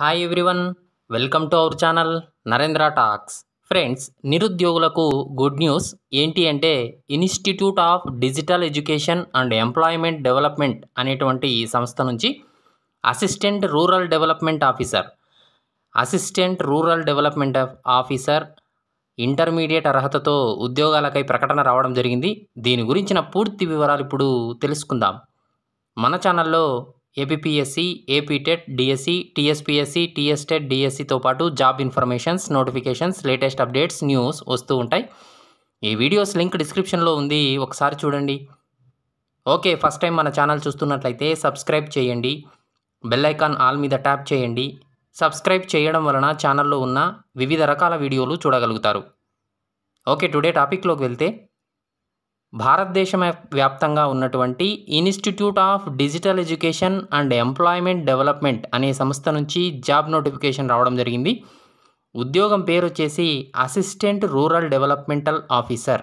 Hi everyone welcome to our channel Narendra talks friends నిరుద్యోగులకు good news ఏంటి అంటే institute of digital education and employment development అనేటువంటి ఈ సంస్థ నుంచి assistant rural development officer assistant rural development of- officer intermediate అర్హతతో ఉద్యోగాలకై ప్రకటన రావడం జరిగింది. దీని గురించిన పూర్తి వివరాలు ఇప్పుడు తెలుసుకుందాం. మన ఛానల్లో APSC APTET DSC TSPSC TSTET డిఎస్సితో పాటు job informations notifications latest updates news వస్తూ ఉంటాయి. ఈ వీడియోస్ లింక్ డిస్క్రిప్షన్లో ఉంది. ఒకసారి చూడండి. ఓకే ఫస్ట్ టైం మన ఛానల్ చూస్తున్నట్లయితే సబ్స్క్రైబ్ చేయండి. బెల్ ఐకాన్ ఆల్ మీద ట్యాప్ చేయండి. సబ్స్క్రైబ్ చేయడం వలన ఛానల్లో ఉన్న వివిధ రకాల వీడియోలు చూడగలుగుతారు. ఓకే టుడే టాపిక్లోకి వెళ్తే భారతదేశం వ్యాప్తంగా ఉన్నటువంటి institute of digital education and employment development అనే సంస్థ నుంచి జాబ్ నోటిఫికేషన్ రావడం జరిగింది. ఉద్యోగం పేరు వచ్చేసి assistant rural developmental officer.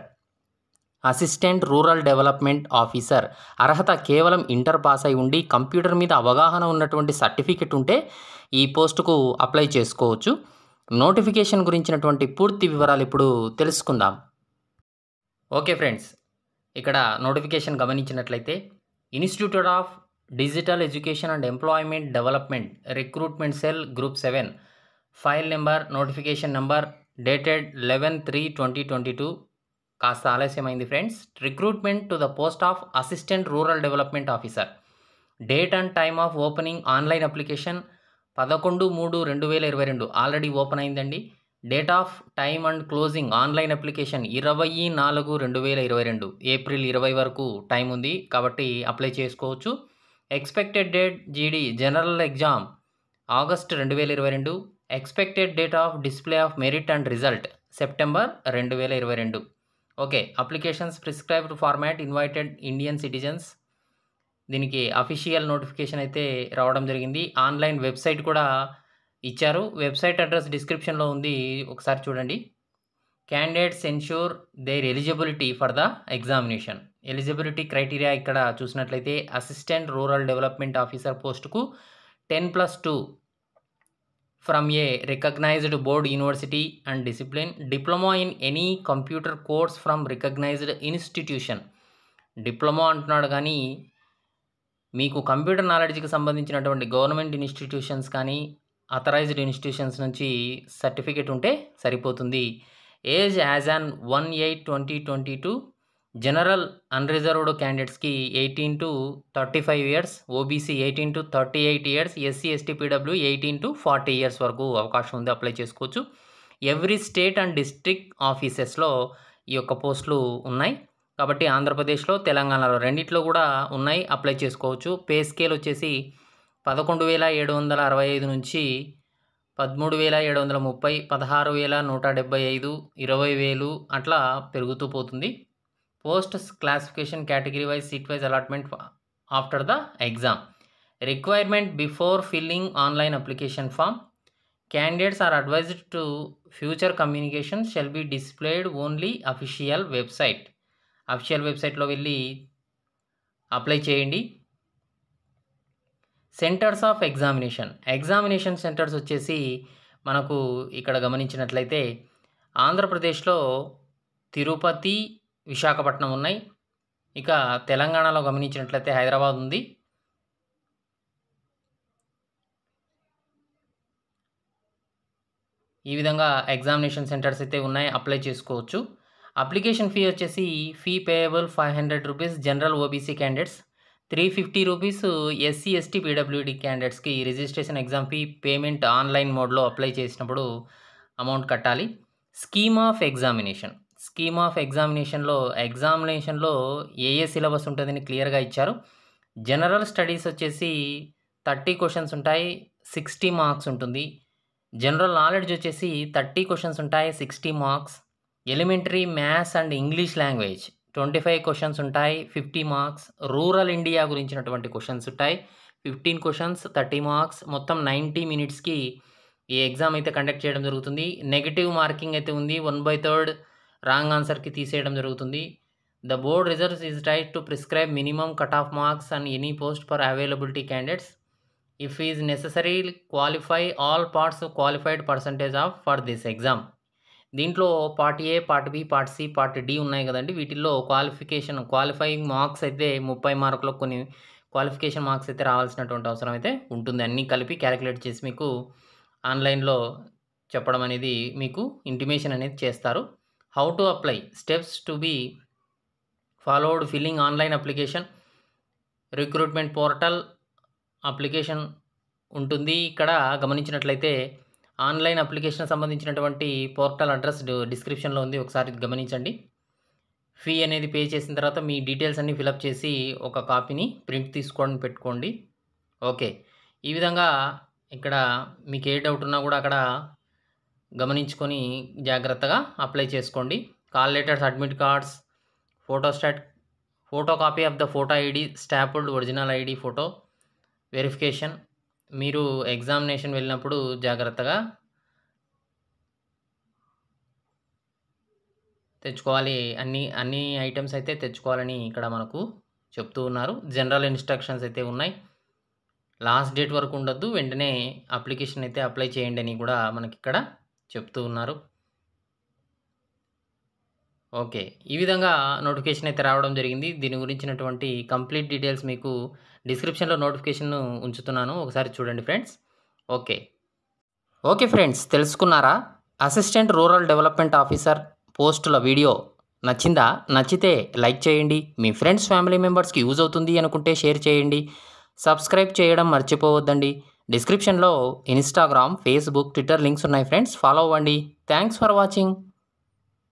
Assistant rural development officer. అర్హత కేవలం ఇంటర్ పాస్ అయి ఉండి కంప్యూటర్ మీద అవగాహన ఉన్నటువంటి సర్టిఫికెట్ ఉంటే ఈ పోస్టుకు అప్లై చేసుకోవచ్చు. నోటిఫికేషన్ గురించినటువంటి పూర్తి వివరాలు ఇప్పుడు తెలుసుకుందాం. ఓకే ఫ్రెండ్స్ ఇక్కడ నోటిఫికేషన్ గమనించినట్లయితే institute of digital education and employment development recruitment cell group seven file number notification number dated eleven three twenty twenty two కాస్త ఆలస్యమైంది friends recruitment to the post of assistant rural development officer date and time of opening online application పదకొండు మూడు రెండు వేల ఇరవై రెండు. Already open అయిందండి. Date of time and closing online application ఇరవై నాలుగు రెండు వేల ఇరవై రెండు ఏప్రిల్ ఇరవై వరకు టైం ఉంది కాబట్టి అప్లై చేసుకోవచ్చు. Expected date GD general exam August రెండు వేల ఇరవై రెండు expected date of display of merit and result September రెండు వేల ఇరవై రెండు. Okay applications prescribed format invited Indian citizens. దీనికి అఫీషియల్ నోటిఫికేషన్ అయితే రావడం జరిగింది. ఆన్లైన్ వెబ్సైట్ కూడా ఇచ్చారు. వెబ్సైట్ అడ్రస్ డిస్క్రిప్షన్లో ఉంది. ఒకసారి చూడండి. Candidates ensure their eligibility for the examination eligibility criteria ఇక్కడ చూసినట్లయితే అసిస్టెంట్ రూరల్ డెవలప్మెంట్ ఆఫీసర్ పోస్టుకు ten plus two from a recognized board university and discipline diploma in any computer course from recognized institution diploma అంటున్నాడు కానీ మీకు computer నాలెడ్జ్కి సంబంధించినటువంటి government institutions కానీ authorised institutions నుంచి సర్టిఫికేట్ ఉంటే సరిపోతుంది. Age as on one eight twenty twenty two general unreserved క్యాండిడేట్స్కి eighteen to thirty five years OBC eighteen to thirty eight years SC ST PW eighteen to forty years వరకు అవకాశం ఉంది apply చేసుకోవచ్చు. Every state and district ఆఫీసెస్లో ఈ యొక్క పోస్టులు ఉన్నాయి. కాబట్టి ఆంధ్రప్రదేశ్లో తెలంగాణలో రెండిట్లో కూడా ఉన్నాయి అప్లై చేసుకోవచ్చు. పే స్కేల్ వచ్చేసి పదకొండు వేల ఏడు వందల అరవై ఐదు నుంచి పదమూడు వేల ఏడు వందల ముప్పై పదహారు వేల నూట డెబ్బై ఐదు ఇరవై వేలు అట్లా పెరుగుతూ పోతుంది. Post classification category wise seat wise allotment after the exam. Requirement before filling online application form. Candidates are advised to future communication shall be displayed only official website. Official వెబ్సైట్లో వెళ్ళి అప్లై చేయండి. Centres of examination. Examination centres వచ్చేసి మనకు ఇక్కడ గమనించినట్లయితే ఆంధ్రప్రదేశ్లో తిరుపతి విశాఖపట్నం ఉన్నాయి. ఇక తెలంగాణలో గమనించినట్లయితే హైదరాబాద్ ఉంది. ఈ విధంగా ఎగ్జామినేషన్ సెంటర్స్ అయితే ఉన్నాయి. అప్లై చేసుకోవచ్చు. అప్లికేషన్ ఫీ వచ్చేసి fee payable five hundred rupees general OBC candidates. Three fifty rupees SC ST PWD క్యాండిడేట్స్కి registration exam fee payment online మోడ్లో అప్లై చేసినప్పుడు అమౌంట్ కట్టాలి. Scheme of examination. Scheme of ఎగ్జామినేషన్లో ఎగ్జామినేషన్లో ఏ ఏ సిలబస్ ఉంటుందని క్లియర్గా ఇచ్చారు. జనరల్ స్టడీస్ వచ్చేసి థర్టీ క్వశ్చన్స్ ఉంటాయి సిక్స్టీ మార్క్స్ ఉంటుంది. జనరల్ నాలెడ్జ్ వచ్చేసి థర్టీ క్వశ్చన్స్ ఉంటాయి sixty marks. Elementary maths and English language. Twenty five questions ఉంటాయి ఫిఫ్టీ మార్క్స్. రూరల్ ఇండియా గురించినటువంటి క్వశ్చన్స్ ఉంటాయి. Fifteen questions thirty marks. మొత్తం నైంటీ మినిట్స్కి ఈ ఎగ్జామ్ అయితే కండక్ట్ చేయడం జరుగుతుంది. నెగిటివ్ మార్కింగ్ అయితే ఉంది. వన్ బై థర్డ్ రాంగ్ ఆన్సర్కి తీసేయడం జరుగుతుంది. The board reserves is right to prescribe minimum cut off marks and any post for availability candidates. If is necessary qualify all parts qualified percentage of for this exam. దీంట్లో part A part B part C part D ఉన్నాయి కదండి. వీటిల్లో qualification qualifying marks అయితే ముప్పై మార్కులు కొన్ని qualification marks అయితే రావాల్సినటువంటి అవసరం అయితే ఉంటుంది. అన్నీ కలిపి క్యాలిక్యులేట్ చేసి మీకు ఆన్లైన్లో చెప్పడం అనేది మీకు ఇంటిమేషన్ అనేది చేస్తారు. How to apply steps to be followed filling online application recruitment portal application ఉంటుంది. ఇక్కడ గమనించినట్లయితే ఆన్లైన్ అప్లికేషన్ సంబంధించినటువంటి పోర్టల్ అడ్రస్ డిస్క్రిప్షన్లో ఉంది ఒకసారి గమనించండి. ఫీ అనేది పే చేసిన తర్వాత మీ డీటెయిల్స్ అన్నీ ఫిలప్ చేసి ఒక కాపీని ప్రింట్ తీసుకోండి పెట్టుకోండి. ఓకే. ఈ విధంగా ఇక్కడ మీకు ఏ డౌట్ ఉన్నా కూడా అక్కడ గమనించుకొని జాగ్రత్తగా అప్లై చేసుకోండి. Call letters admit cards photostat photo copy of the photo ID stapled original ID photo verification మీరు ఎగ్జామినేషన్ వెళ్ళినప్పుడు జాగ్రత్తగా తెచ్చుకోవాలి. అన్ని అన్ని ఐటమ్స్ అయితే తెచ్చుకోవాలని ఇక్కడ మనకు చెప్తూ ఉన్నారు. జనరల్ ఇన్స్ట్రక్షన్స్ అయితే ఉన్నాయి. లాస్ట్ డేట్ వరకు ఉండొద్దు. వెంటనే అప్లికేషన్ అయితే అప్లై చేయండి అని కూడా మనకి ఇక్కడ చెప్తూ ఉన్నారు. ఓకే. ఈ విధంగా నోటిఫికేషన్ అయితే రావడం జరిగింది. దీని గురించినటువంటి కంప్లీట్ డీటెయిల్స్ మీకు డిస్క్రిప్షన్లో నోటిఫికేషన్ ఉంచుతున్నాను. ఒకసారి చూడండి ఫ్రెండ్స్. ఓకే. ఓకే ఫ్రెండ్స్ తెలుసుకున్నారా? అసిస్టెంట్ రూరల్ డెవలప్మెంట్ ఆఫీసర్ పోస్టుల వీడియో నచ్చిందా? నచ్చితే లైక్ చేయండి. మీ ఫ్రెండ్స్ ఫ్యామిలీ మెంబర్స్కి యూజ్ అవుతుంది అనుకుంటే షేర్ చేయండి. సబ్స్క్రైబ్ చేయడం మర్చిపోవద్దండి. డిస్క్రిప్షన్లో ఇన్స్టాగ్రామ్ ఫేస్బుక్ ట్విట్టర్ లింక్స్ ఉన్నాయి ఫ్రెండ్స్. ఫాలో అవ్వండి. Thanks for watching.